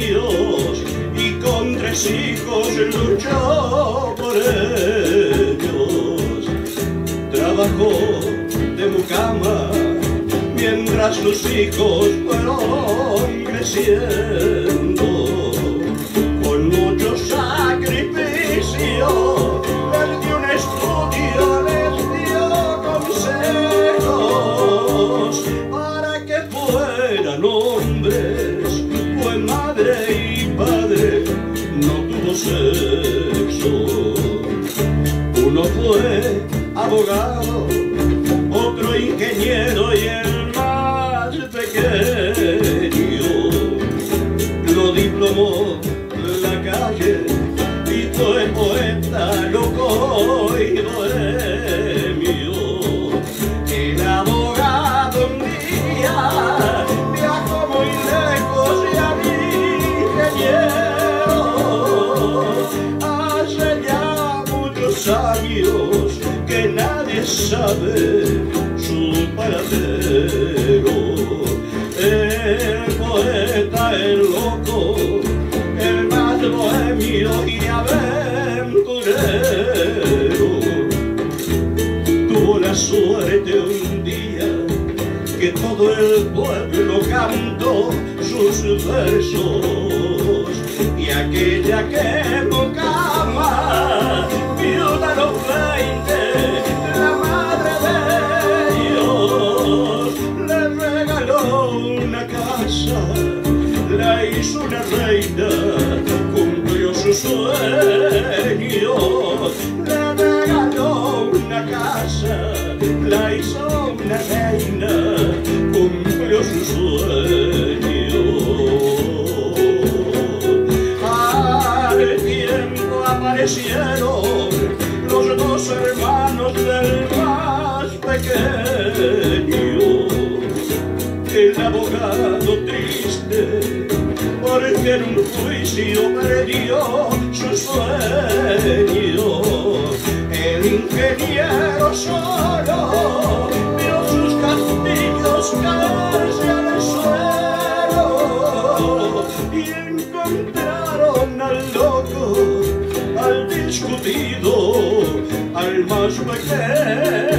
y con tres hijos luchó por ellos. Trabajó de mucama mientras sus hijos fueron creciendo. Uno fue abogado, otro ingeniero y el más pequeño. Lo diplomó la calle y fue poeta loco que nadie sabe su paradero. El poeta, el loco, el más bohemio y aventurero tuvo la suerte un día que todo el pueblo cantó sus versos y aquella que cumplió su sueño le regaló una casa la hizo una reina cumplió su sueño al tiempo aparecieron los dos hermanos del más pequeño el abogado triste porque en un juicio perdió su sueño. El ingeniero solo vio sus castillos caerse al suelo y encontraron al loco al discutido al más pequeño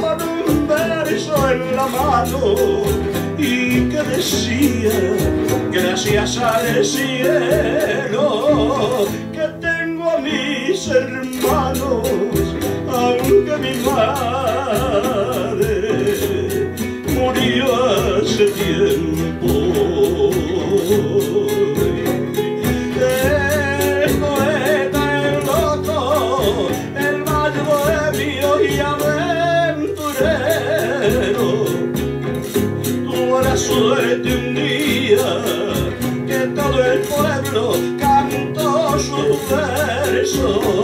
con un verso en la mano gracias al cielo que tengo a mis hermanos aunque mi madre suerte un día que todo el pueblo cantó sus versos